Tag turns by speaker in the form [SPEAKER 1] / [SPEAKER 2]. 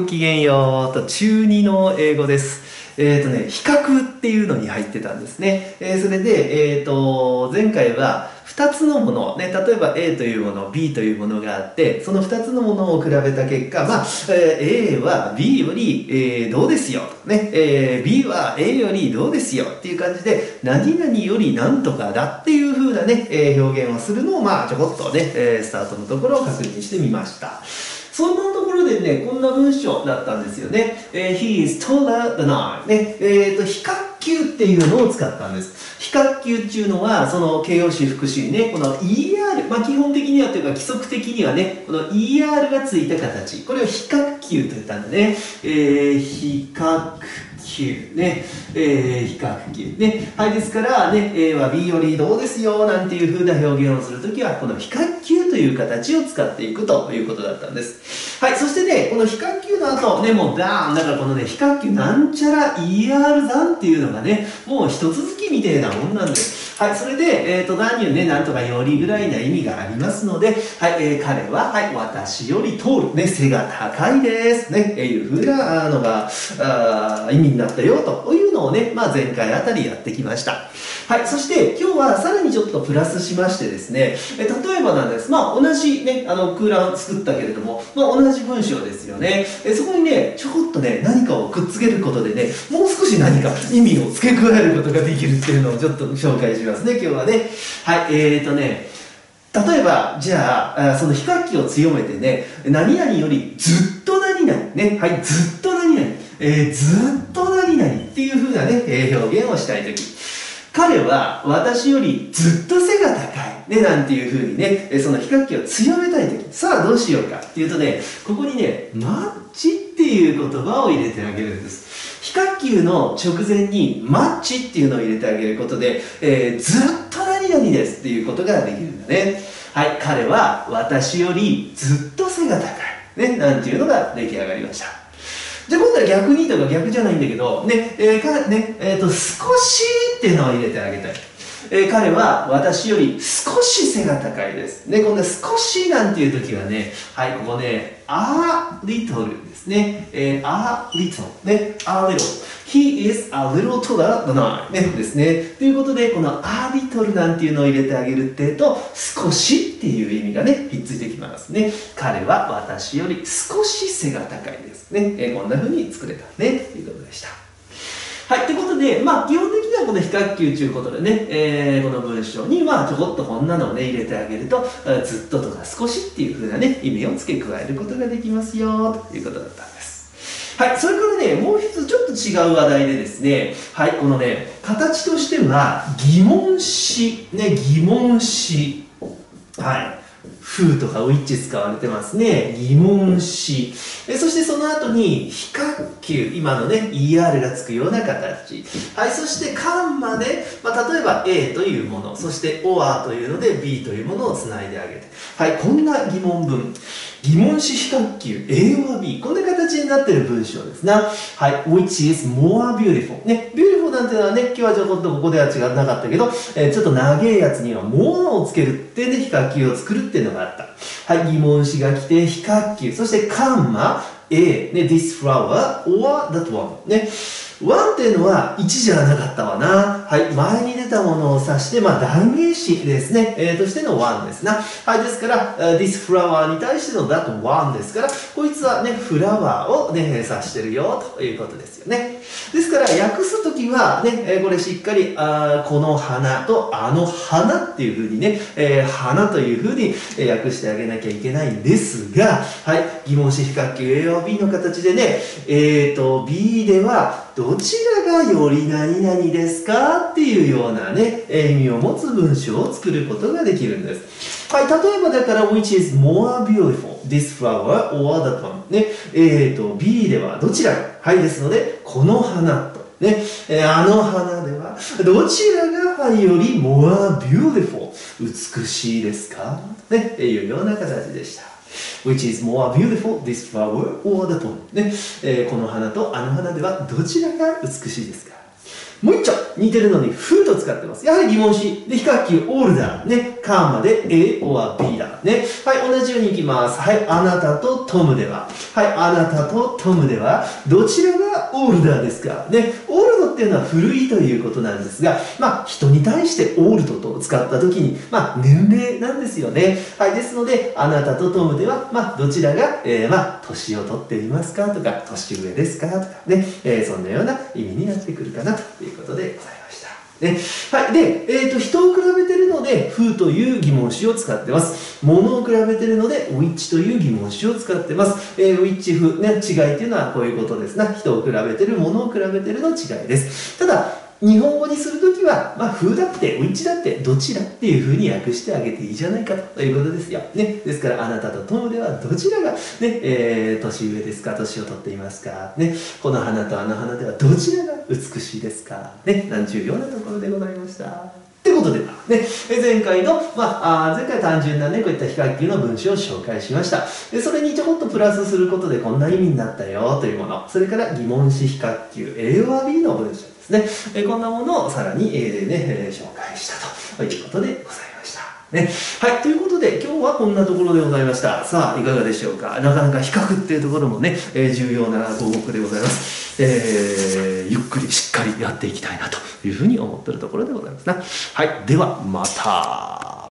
[SPEAKER 1] ごきげんようと中2の英語です。えっ、とね、比較っていうのに入ってたんですね。えーそれで、えっ、と、前回は2つのもの、ね、例えば A というもの、B というものがあって、その2つのものを比べた結果、まあ、え A は B より、えーどうですよ、ね、えー B は A よりどうですよっていう感じで、何々よりなんとかだっていう風なね、え表現をするのを、まあ、ちょこっとね、えスタートのところを確認してみました。そんなところでね、こんな文章だったんですよね。えー He is taller than I. ね、えっ、と、比較級っていうのを使ったんです。比較級っていうのは、その形容詞、副詞にね、この ER、まあ基本的にはというか規則的にはね、この ER がついた形。これを比較級と言ったんだね。えー、比較9。ね、えー、比較級。ね、はい、ですから、ね、A は B よりどうですよ、なんていう風な表現をするときは、この比較級という形を使っていくということだったんです。はい、そしてね、この比較級の後、ね、もうダーン、だからこのね、比較級なんちゃら ER 算っていうのがね、もう一続きみたいなもんなんです。はい、それで、えっ、と、何をね、なんとかよりぐらいな意味がありますので、はい、えー彼は、はい、私より通る、ね、背が高いです、ね、えーいうふうなあのが、あ意味になったよ、というのをね、まあ前回あたりやってきました。はい、そして今日はさらにちょっとプラスしましてですね、え例えばなんです。まあ同じね、あの空欄作ったけれども、まあ同じ文章ですよね。えそこにね、ちょこっとね、何かをくっつけることでね、もう少し何か意味を付け加えることができるっていうのをちょっと紹介しますね、今日はね。はい、えーとね、例えば、じゃあ、その比較器を強めてね、何々よりずっと何々、ね、はい、ずっと何々、えーずっと何々っていう風なね、え表現をしたいとき。彼は私よりずっと背が高い。ね、なんていう風にね、その比較器を強めたいとき。さあ、どうしようかっていうとね、ここにね、マッチっていう言葉を入れてあげるんです。比較級の直前にマッチっていうのを入れてあげることで、えーずっと何々ですっていうことができるんだね。はい、彼は私よりずっと背が高い。ね、なんていうのが出来上がりました。じゃあ今度は逆にとか逆じゃないんだけど、ね、えーかね、えっ、と、少しっていうのを入れてあげたい。えー彼は私より少し背が高いです。ね、こんな少しなんていう時はね、はい、ここね、a little ですね。えー、a little。ね、a little。He is a little taller than I. ね、ですね。ということで、この a little なんていうのを入れてあげるってと、少しっていう意味がね、ひっついてきますね。彼は私より少し背が高いですね。えーこんな風に作れたね、ということでした。はい、ということで、まあ、基本的この比較級ということでね、えーこの文章に、まあ、ちょこっとこんなのをね、入れてあげると、ずっととか少しっていう風なね、意味を付け加えることができますよ、ということだったんです。はい、それからね、もう一つちょっと違う話題でですね、はい、このね、形としては、疑問詞、ね、疑問詞。はい。風とかウィッチ使われてますね。疑問詞。えそしてその後に比較級。今のね、ER がつくような形。はい。そしてカンマで、まあ、例えば A というもの、そして OR というので B というものをつないであげて。はい。こんな疑問文。疑問詞比較級 A or B こんな形になってる文章ですなはい which is more beautiful ね beautiful なんていうのはね今日はちょっとここでは違なかったけど、えーちょっと長いやつには more をつけるってね比較級を作るっていうのがあった。はい疑問詞が来て非活球。そしてカンマ。A ね this flower or that one ね。1っていうのは1じゃなかったわな。はい。前に出たものを指して、まあ、代名詞ですね。えーとしての1ですな。はい。ですから、this flower に対しての that one ですから、こいつはね、フラワーをね、指してるよということですよね。ですから、訳すときはね、これしっかり、あこの花とあの花っていうふうにね、えー花というふうに訳してあげなきゃいけないんですが、はい。疑問詞比較級 A は B の形でね、えーと、B では、どちらがより何々ですかっていうようなね、意味を持つ文章を作ることができるんです。はい、例えばだから、which is more beautiful, this flower or that one? ね、えーと、B ではどちらがはい、ですので、この花と。ね、えあの花では、どちらがはいより more beautiful, 美しいですか？ね、いうような形でした。Which is more beautiful, this flower or the pond ね、えーこの花とあの花ではどちらが美しいですか？もう一丁似てるのにフーと使ってます。やはり疑問詞。で、比較級オールダー。ね。カーマで A or B だ。ね。はい、同じようにいきます。はい、あなたとトムでは。はい、あなたとトムでは、どちらがオールダーですかね。オールドっていうのは古いということなんですが、まあ、人に対してオールドと使った時に、まあ、年齢なんですよね。はい、ですので、あなたとトムでは、まあ、どちらが、えー、まあ、年を取っていますかとか、年上ですかとかね、えー、そんなような意味になってくるかなということでございました。ね。はい。で、えっ、ー、と、人を比べてるので、風という疑問詞を使ってます。物を比べてるので、ウィッチという疑問詞を使ってます。えー、ウィッチ風、ね、違いっていうのはこういうことですな。人を比べてる、物を比べてるの違いです。ただ、日本語にするときは、まあ、風だって、ウィッチだって、どちらっていうふうに訳してあげていいじゃないかということですよ。ね。ですから、あなたと友ではどちらが、ね、えー、年上ですか年を取っていますかね。この花とあの花ではどちらが美しいですかね。なんちゅうようなところでございました。ってことで、ね、前回の、まあ、前回単純なね、こういった比較級の文章を紹介しました。でそれにちょこっとプラスすることでこんな意味になったよというもの、それから疑問詞比較級 A or B の文章ですね。えこんなものをさらにえね、紹介したということでございました。ね。はい。ということで、今日はこんなところでございました。さあ、いかがでしょうか。なかなか比較っていうところもね、え、重要な項目でございます。えー、ゆっくりしっかりやっていきたいなというふうに思ってるところでございますな。はい。では、また。